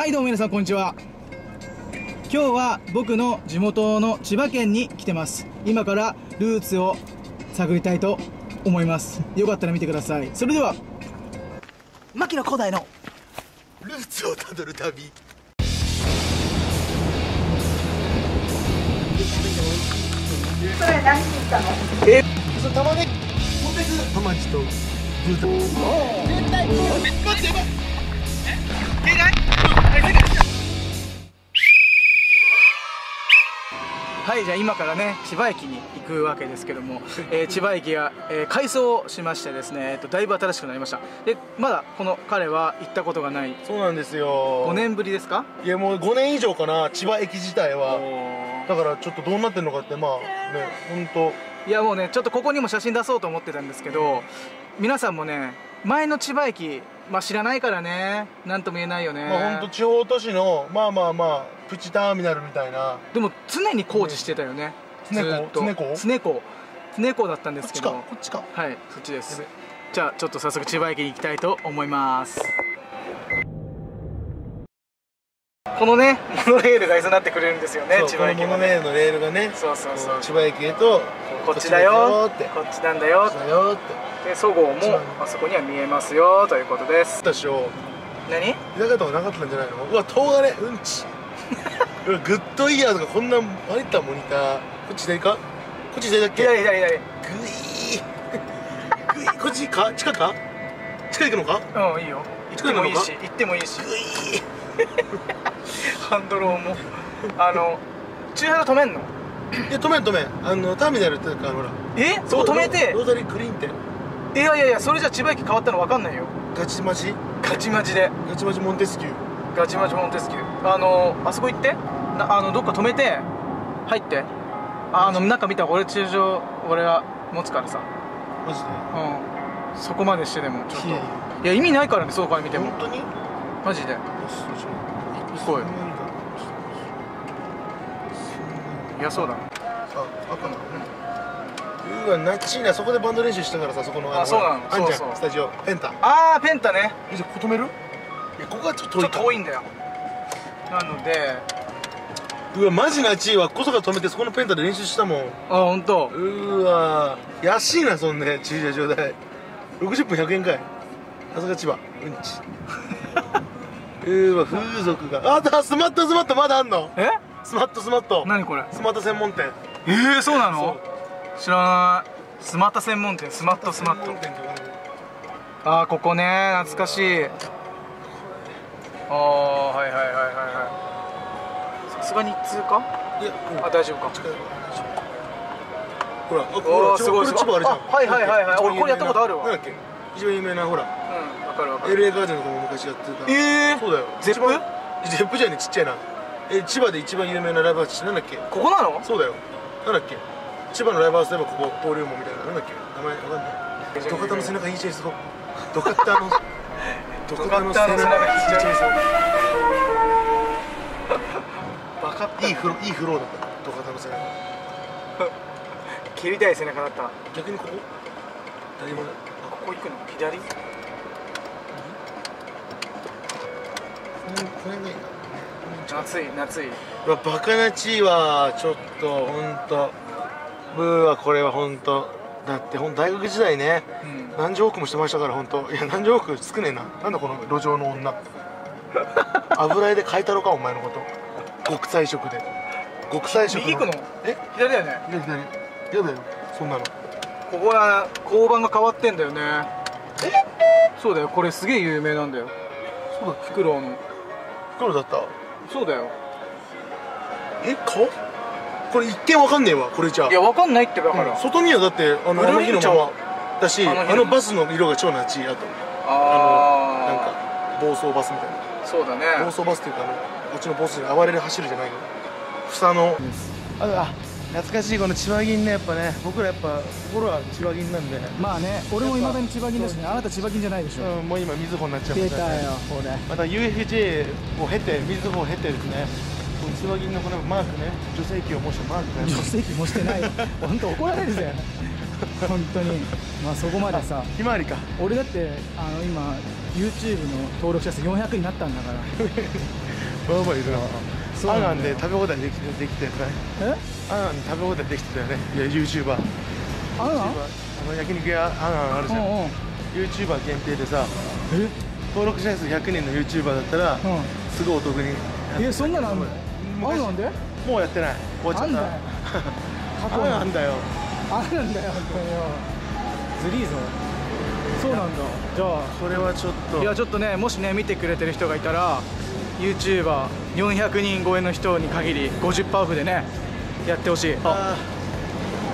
はいどうも皆さんこんにちは。今日は僕の地元の千葉県に来てます。今からルーツを探りたいと思います。よかったら見てください。それでは牧野広大のルーツをたどる旅。それ何しに来たの？え？それ玉ねぎ。ポテクハマチと牛タン。絶対。待ってやばいはいじゃあ今からね千葉駅に行くわけですけども、えー千葉駅が、えー改装しましてですね、えーとだいぶ新しくなりました。でまだこの彼は行ったことがない。そうなんですよ。5年ぶりですか？いやもう5年以上かな千葉駅自体は。だからちょっとどうなってんのかってまあね本当いやもうねちょっとここにも写真出そうと思ってたんですけど皆さんもね前の千葉駅、まあ、知らないからね。何とも言えないよね、まあ本当地方都市のまあまあまあプチターミナルみたいな。でも常に工事してたよね、うん常子常子常子常子だったんでこっちすけどか。こっちか。はい。そっちです。じゃあちょっと早速千葉駅に行きたいと思いますこのねモノレールがいつになってくれるんですよね千葉駅はモノレールのレールがねそうそうそう。こ千葉駅へとこっちだよ。って。こっちなんだよこっちだよって。でそごうもあそこには見えますよということです。私を。何？居酒屋とかなかったんじゃないの？うわ東金うんち。グッドイヤーとかこんな入ったモニター。こっち左か？こっち左だっけ？左左左。グイー。グイこっちか？近か？近い行くのか？うんいいよ。行ってもいいし行ってもいいし。グイハンドルをもうあの駐車場止めんの？ーいや止めん止めん。あのターミナルっていうかほら。え？そこ止めて？ローザリーグリーンっていやいやいやそれじゃ千葉駅変わったの分かんないよ。ガチマジ？ガチマジで。ガチマジモンテスキュー。ガチマジモンテスキュー。あのあそこ行って？なあのどっか止めて入って。ああの中見たら俺駐車場俺が持つからさ。マジで？うん。そこまでしてでもちょっと。いや意味ないからねそうから見ても。本当に？よマジで。行こうよいやそうだあ赤なの？うわナッチーな。そこでバンド練習したからさそこののあそうなの？あんじゃん。スタジオ。ペンタ。ああペンタね。えじゃあここ止める？いやここがちょっとちょっと遠いか遠いんだよ。なので。うわマジナチーはこそが止めてそこのペンタで練習したもん。あ本当。うわ安いなそんね駐車場代60分100円かい。さすが千葉。うんち。うわ風俗が。あだスマットスマットまだあんの？え？スマットスマット。何これ？スマット専門店。えー、そうなそのう。知らない。スマット専門店。スマットスマット。ああここね。懐かしい。ああはいはいはいはい。はいさすがに通過？いやうん。あ大丈夫か。ほらあこれすごいすごい。あるじゃん。あはいはいはいはい。俺これやったことあるわ。なんだっけ？一番有名なほら。うんわかるわかる。LA ガーデンの子も昔やってた。えー？そうだよ。ゼップ？ゼップじゃねえちっちゃいなえ千葉で一番有名なライブハウスなんだっけ？ここなの？そうだよ。なんだっけ？千葉のライブハウスでもここ登竜門みたいななんだっけ？名前わかんない。ドカタの背中引いちゃいそうドカタの ドカタの背中引いちゃいそうバカったいいフロいいフローだった。ドカタの背中 蹴りたい背中だった。あ逆にここ？誰もない。ここ行くの？左？これこれね夏い夏い。バカなチーはちょっとほんと。ブーはこれはほんと。だってほんと大学時代ね。うん。何十億もしてましたから本当いや何十億少ねえな。なんだこの路上の女。油絵で描いたろかお前のこと。極彩色で。極彩色右行くの？え？左だよね。左左。やだよ。そんなの。ここは交番が変わってんだよね。そうだよ。これすげえ有名なんだよ。そうだっフクロウの。け黒だった？そうだよ。え顔？これ一見わかんねえわこれじゃあ。いやわかんないってだから、外見はだってあのあの日のままだしああの日の。のバスの色が超ナチあと。あなんか暴走バスみたいな。そうだ暴ね走バスっていうかあのこっちのボスに暴れる走るじゃないよ房の。あ懐かしいこの千葉銀ねやっぱね。僕らやっぱ心は千葉銀なんで、まあね俺もいまだに千葉銀だしね。あなた千葉銀じゃないでしょ。うん、もう今瑞穂になっちゃいましたね俺また UFJ を経て瑞穂を経てですね。千葉銀のこのマークね。女性器を模したマークが女性器もしてない。よ 本当怒られるぜ。本当に。まあそこまでさ。ひまわりか。俺だってあの今 YouTube の登録者数400になったんだから。まあまあいるなアンアンで食べ放題できてできてたね。え？アンアンで食べ放題できてたよね。いや YouTuber あんなん？YouTuber あの焼肉屋アンアンあるじゃん。うんうん。YouTuber 限定でさえ？登録者数100人の YouTuber だったらうすごいお得にんえそんなのあんの？あんなんで？もうやってない。終わっちゃったアンアンだよ。あんなんだよ本当によ。ずりーぞ。そうなんだ。じゃあ。これはちょっと。いやちょっとねもしね見てくれてる人がいたら YouTuber400 人超えの人に限り50%オフでねやってほしい。あ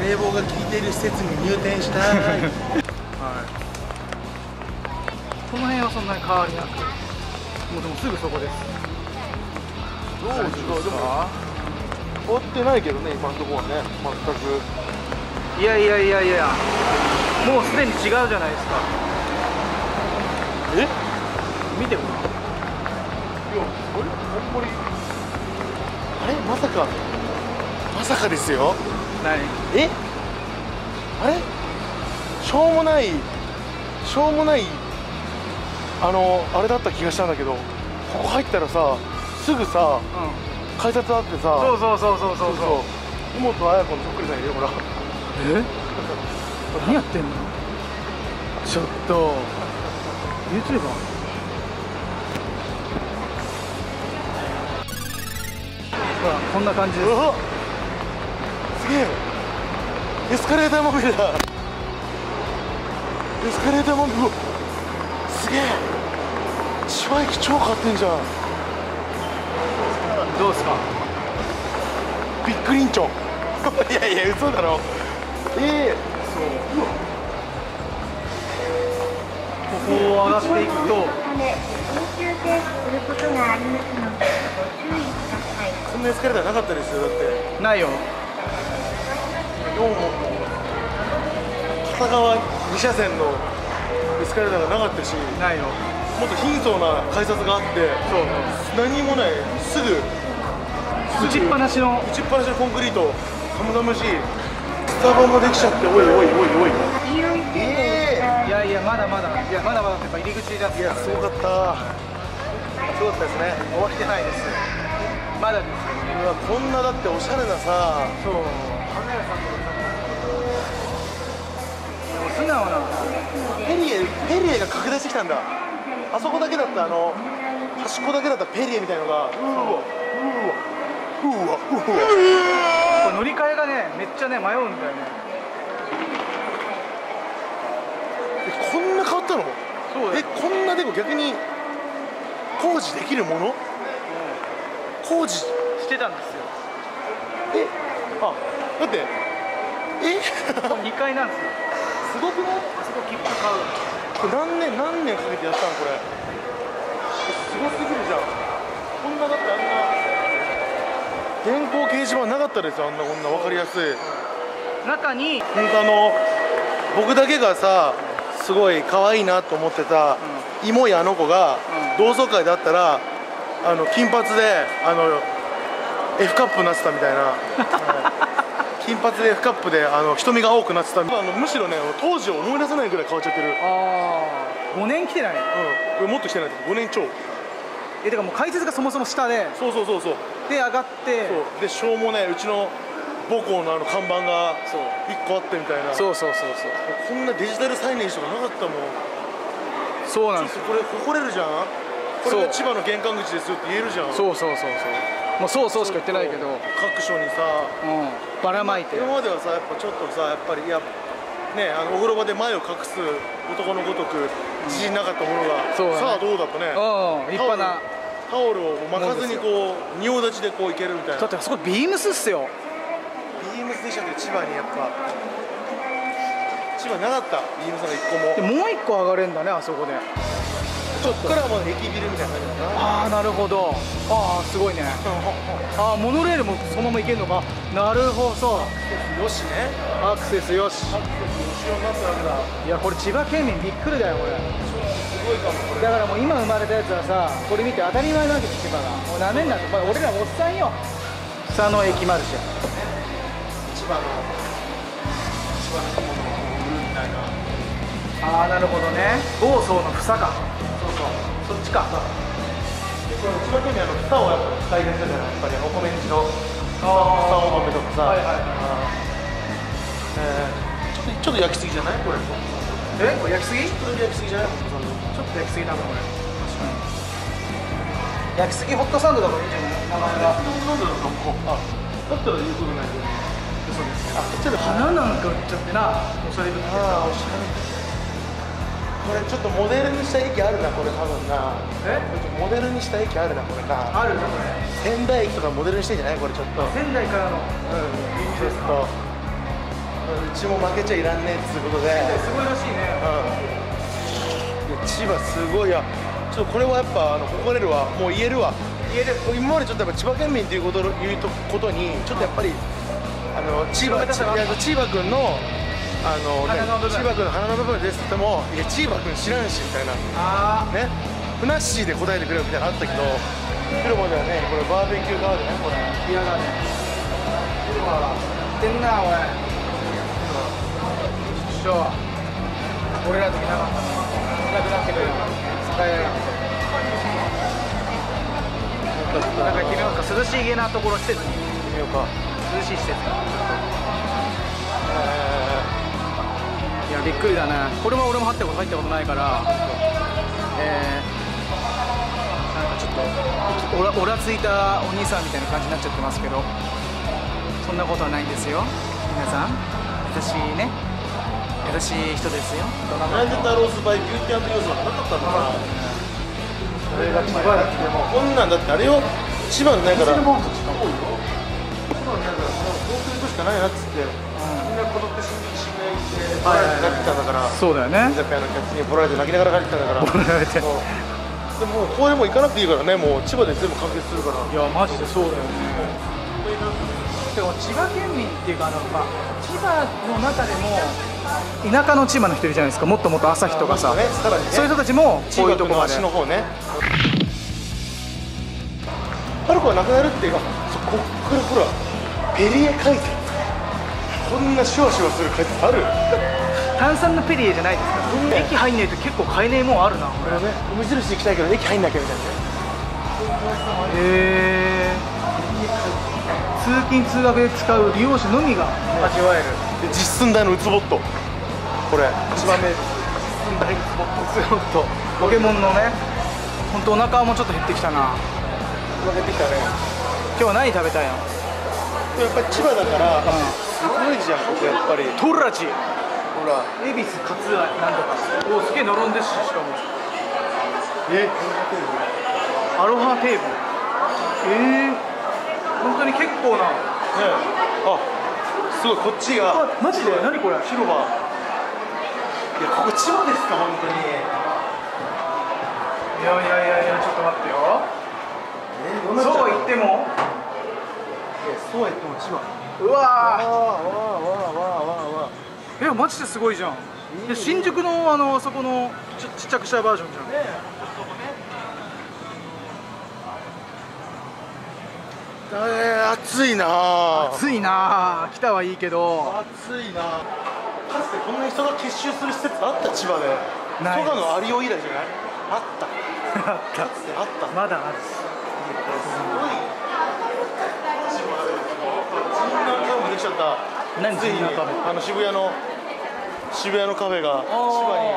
冷房が効いている施設に入店したい。はい。この辺はそんなに変わりなくもうでもすぐそこです。どうですか？終わってないけどね今のところはね全く。いやいやいやいや。もうすでに違うじゃないですか。え？見てごらまさか。まさかですよ。何え？あれ？しょうもない。しょうもない。あのあれだった気がしたんだけどここ入ったらさすぐさうん。改札あってさそうそうそうそうそう。そう妹彩子のそっくりさんいるよほら。え？何やってんの？ちょっと。YouTuber? ほらこんな感じです。すげえ。エスカレーターまみれだ。エスカレーターまみれうわ。すげえ。千葉駅超変わってんじゃん。どうですか？ビッグリンチョンいやいや嘘だろ。ええ。ここを上がっていくと。緊急停止することがありますのでんなエスカレーターなかったですよだって。ないよ。4本片側2車線のエスカレーターがなかったしないよ。もっと貧相な改札があってそう。何もない。すぐ。打ちっぱなしの。打ちっぱなしのコンクリート。寒々しい。スタバもできちゃっておいおいおいおい。いやいやまだまだ。いやまだまだやっぱ入り口だいやすごかった。すごかったですね。終わってないですまだですうわこんなだっておしゃれなさ。そう。花屋さんとかでも素直なペリエペリエが拡大してきたんだ。あそこだけだったあの端っこだけだったペリエみたいのが。うわうわうわうわうわ。乗り換えがねめっちゃね迷うんだよね。えこんな変わったの？そうえこんなでも逆に工事できるもの？工事してたんですよ。え？あ。だって。え？2階なんですよ。すごくない？あそこ切符買うこれ何年何年かけてやったのこれ？えすごすぎるじゃん。こんなだってあんな。電光掲示板なかったですよあんなこんな分かりやすい。中に。本当あの僕だけがさすごい可愛いなと思ってた妹やあの子がうん。同窓会だったらあの金髪であの F カップになってたみたいな。金髪で F カップであの瞳が多くなってた。あのむしろね当時を思い出せないぐらい変わっちゃってる。ああ5年来てない。うん。俺もっと来てない。と5年超。えてかもう解説がそもそも下で。そうそうそうそう。で上がって。そう。でしょうもねうちの母校のあの看板がそう。1個あってみたいな。そうそうそうそう。こんなデジタルサイネージとかなかったもん。そうなんですよ。これ誇れるじゃんこれが千葉の玄関口ですよって言えるじゃん。そうそうそうそう。もうそうそうしか言ってないけど。各所にさうん。ばらまいて。今まではさやっぱちょっとさやっぱりいやねあのお風呂場で前を隠す男のごとく自信なかったものが、そうだね。さあどうだとね。うん。立派な。タオルを巻かずにこう仁王立ちでこういけるみたいな。だってあそこビームスっすよ。ビームスでしたけど千葉にやっぱ。千葉なかったビームスが一個も。でもう一個上がれんだねあそこでそっからもう駅ビルみたいな感じだなああなるほど。ああすごいね。ああモノレールもそのまま行けるのか。なるほど。よしね。アクセスよし。後ろになったわけだ。いやこれ千葉県民びっくりだよこれすごいかもこれ。だからもう今生まれたやつはさこれ見て当たり前なわけです千葉が。もうなめんなって、まあ、俺らおっさんよ。佐野駅マルシェ千葉の千葉のものを売るみたいな。ああなるほどね。房総の房かそっちか。でこの千葉県にあの草をやっぱ大切だよやっぱりお米にしろ草あお米とかさ、はいはいえーちょっとちょっと焼きすぎじゃない？これ。ちょえ？これ焼きすぎ？っと焼きすぎじゃない？ちょっと焼きすぎだなこれ確かに。焼きすぎホットサンドだからいいんじゃない？名前が。なんだろうあだったら言うことないけど嘘ですあこっちで花なんか売っちゃってな。おしゃれぶってああおしゃれこれちょっとモデルにした駅あるなこれ多分な。え？ちょっとモデルにした駅あるなこれな。あるねこれ。仙台駅とかモデルにしてんじゃない？これちょっと。仙台からの。うんちょっと。うちも負けちゃいらんねえっつうことで、すごいらしいね。うん、いや千葉すごい。やちょっとこれはやっぱあの誇れるわもう言えるわ。家で今までちょっとやっぱ千葉県民っていうこということにちょっとやっぱりあの千葉千葉君のあの、ね千葉君の鼻の部分ですって言ってもいや千葉君知らんしみたいな。あね。ふなっしーで答えてくれるみたいなのあったけど来るまではねこれ。バーベキューガーデンねこれ。あビアガーデンほら言ってんなおい。ちょ俺らといなかったいなくなってくれる栄えなんか行って。みようか涼しいげなところ施設に行ってみようか。涼しい施設いびっくりだね。これも俺も入ったこと入ったことないからえー、なんかちょっとオラオラついたお兄さんみたいな感じになっちゃってますけどそんなことはないんですよ。皆さん優しいね。優しい人ですよ。ナイトタローズバイビューティー要素がなかったのか。なそれが千葉だってもうこんなんだってあれよ。千葉のないから。千葉のないから東京行くしかないなっつって。みんな孤独で死んでボラれて帰ってきたんだからそうだよね。居酒屋の客にボラれて泣きながら帰ってきたんだから。ボラれて。でもこれもう行かなくていいからねもう千葉で全部完結するから。いやマジで。そうだよね。でも千葉県民っていうかあの、まあ、千葉の中でも田舎の千葉の人いるじゃないですか。もっともっと朝日とかさ、ねさらにね。そういう人たちもこういうとこのまで。足の方ね。パルコがなくなるっていうかそこっからほらペリエ書いてこんなシュワシュワする書いてある？炭酸のペリエじゃないですか、うん駅入んねえと結構買えねえもんあるな。これね無印行きたいけど駅入んなきゃみたいなねへえ通勤通学で使う利用者のみが味わえる。で実寸大のウツボットこれ一番名物。実寸大ウツボットずっとポケモンのね本当お腹もちょっと減ってきたな。負けてきたね。今日は何食べたいのやっぱり千葉だからすごいじゃんここやっぱり。トラジ。ほら。恵比寿勝浦なんとか。おすげえ並んでるししかも。えアロハテーブ。ルええ本当に結構な。ねあすごいこっちが。あマジで？何これ？広場。いやここ千葉ですか本当に。いやいやいやいやちょっと待ってよ。えどそうは言っても。そうは言っても千葉うわわあわあわあわあわあー。えマジですごいじゃん。いや新宿のあのあそこのちょちっちゃくしたバージョンじゃん。ねえ。ー、暑いなあ暑いなあ来たはいいけど。暑いなかつてこんなに人が結集する施設あった千葉で。ない蘇我の有オ以来じゃない？あった。あった。かつてあった。まだあるすごいできちゃった。何ついにそんなカフェ？あの渋谷の渋谷のカフェが千葉に。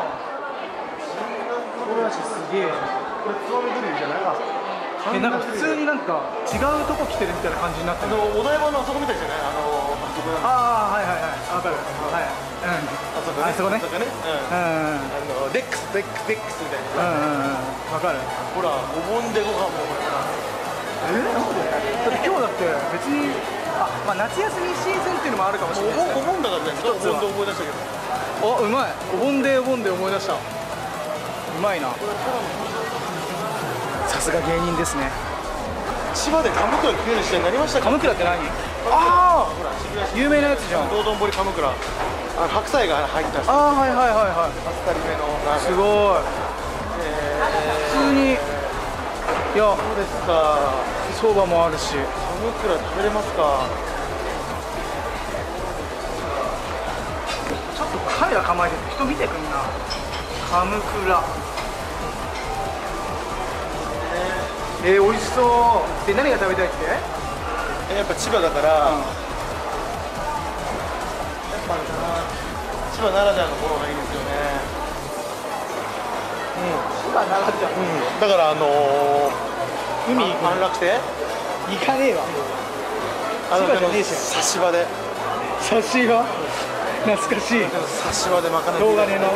これはすげえ。これつまみグリルじゃない？あ。えなんか普通になんか違うとこ来てるみたいな感じになってる。あのお台場のあそこみたいじゃない？あのあそこ。のああはいはいはい。わかる。はい。うんあそこね。あそこね。あそこね。うん。うん。あのデックスデックスデックスみたいな。うんうんうん。わかる。ほらお盆でご飯もえなんで？だって今日だって別にあまあ夏休みシーズンっていうのもあるかもしれないね。お盆お盆だからね。おつは。盆で思い出したけど。おうまい。お盆でお盆で思い出した。うまいな。さすが芸人ですね。千葉で鎌倉食える時代になりましたか？鎌倉って何？あほら渋谷市。有名なやつじゃん。道頓堀鎌倉あの白菜が入ったあっああはいはいはいはい。さりめのすごい。え普通に。いや。ーそうですか？相場もあるし鎌倉食べれますか？ちょっとカメラ構えてる。人見てくんな。カムクラ。えー、美味しそう。で何が食べたいって？えやっぱ千葉だから、やっぱあれだな。千葉ならではのものがいいですよね。今ならじゃんうん、うん、だからあのー、海行く安楽亭行かねえわ。あの千葉じゃねえじゃん差し場で差しが懐かしい差し場でまかない動画での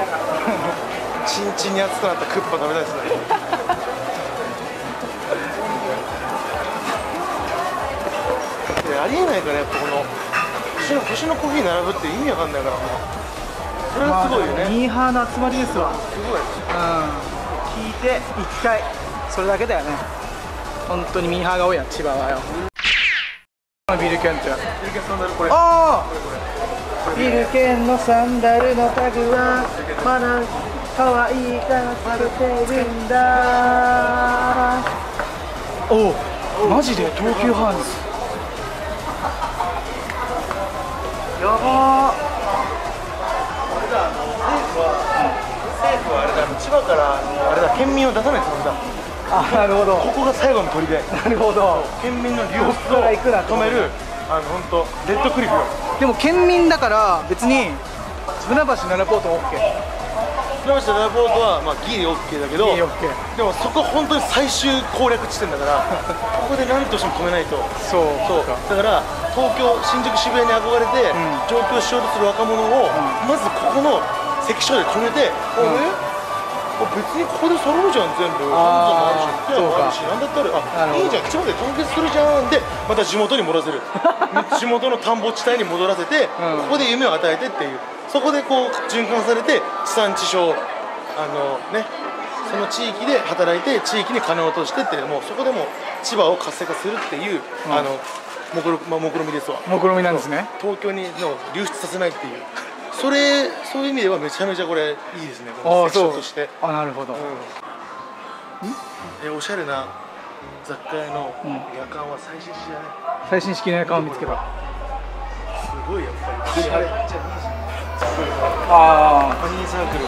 チンチンに熱くなったクッパ食べたいですねありえないからやっぱこの星の星のコーヒー並ぶって意味わかんないからもうそれはすごいよね、ミーハーの集まりですわすごいうん聞いて行きたいそれだけだよね本当にミーハーが多いやん千葉はよ。ビルケンってビルケンサンダルこれあこれこれあビルケンのサンダルのタグはまだ可愛いからつけてるんだ。おおマジで東急ハンズやばー。あれだあの政府は、政府はあれだあの千葉からあれだ県民を出さないつもりだあなるほど。ここが最後の砦。なるほど。県民の流出を止めるあの本当レッドクリフよ。でも県民だから別に船橋7ポート OK 船橋ラポートはまあギリ OK だけどギリ OK でもそこ本当に最終攻略地点だから ここで何としても止めないと。そうそう。だから東京新宿渋谷に憧れてん。上京しようとする若者を、まずここの関所で止めて、あれあ別にここで揃うじゃん全部。あなんだったらあいいじゃん。千葉で完結するじゃんでまた地元に戻せる。地元の田んぼ地帯に戻らせて、うん。ここで夢を与えてっていう。そこでこう循環されて地産地消あのねその地域で働いて地域に金を落としてってもうそこでもう千葉を活性化するっていう、うん。あの目論まあ目論見ですわ。目論みなんですね。東京にの流出させないっていう。それそういう意味ではめちゃめちゃこれいいですね。このセクションとして。あなるほど、うんえおしゃれな雑貨屋のうん。夜間は最新式だね。最新式の夜間を見つけた。すごいやっぱり。おしゃれあファニーサークル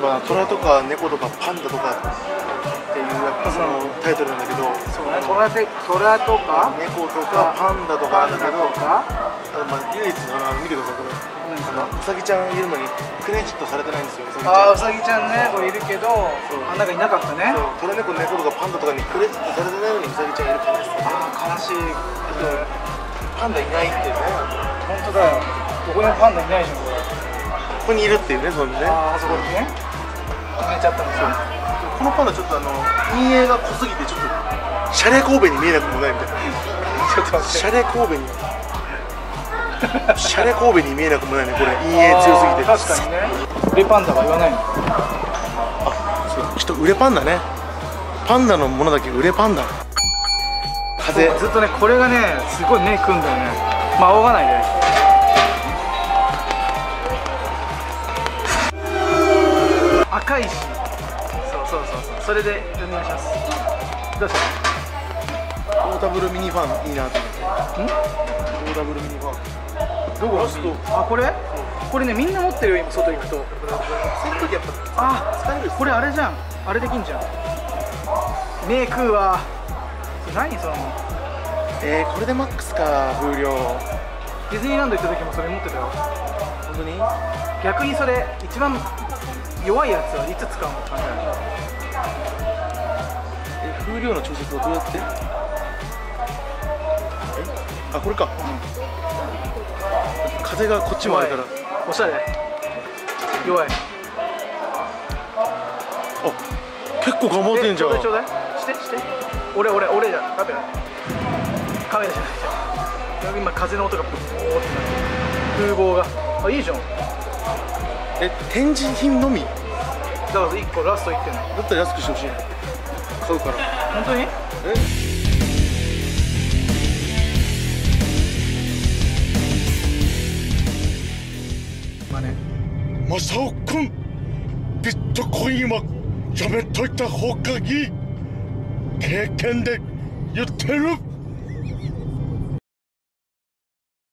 は虎とか猫とかパンダとかっていうやっぱそのタイトルなんだけど虎で虎とか？猫とかパンダとかあるんだけどか？あのまあ唯一のあの見てくださいこれあのうさぎちゃんいるのにクレジットされてないんですようさぎちゃん。あーうさぎちゃんねこれいるけどあん中いなかったね。そう。虎猫猫とかパンダとかにクレジットされてないのにうさぎちゃんいるからですああ悲しい。パンダいないっていうね。本当だよ。どこにもパンダいないじゃんこれ。ここにいるっていうねそういうね。あーあそこにね。決めちゃったんですよこのパンダちょっとあの陰影が濃すぎてちょっとシャレ神戸に見えなくもないみたいな。ちょっと待シャレ神戸にシャレ神戸に見えなくもないねこれ。陰影強すぎて。確かにね。レパンダは言わないの。あそうきっと売れパンダね。パンダのものだけ売れパンダ。風。ずっとねこれがねすごい目くんだよね。まあ仰がないで赤いしそうそうそうそう。それでお願いします。どうした？オーダブルミニファンいいなと思って。のんオーダブルミニファンどこラストあこれ？これねみんな持ってるよ今外行くと。その時やっぱあ使えるこれあれじゃん。あれできんじゃん。目食うわ何そのえー、これでマックスか風量。ディズニーランド行った時もそれ持ってたよ。本当に？逆にそれ一番弱いやつはいつ使うのって感じだよえ風量の調節はどうやって？え？あこれか、風がこっちもあるから。おしゃれ弱い。あ結構頑張ってんじゃん。えちょうだいしてして。俺俺俺じゃん。カメラ。カメラじゃない。今風の音がブーって風貌が。あいいじゃん。だえ展示品のみ？から1個ラスト1点だだったら安くしてほしいな買うから。本当に？え？マサオ君ビットコインはやめといた方がいい。経験で言ってる。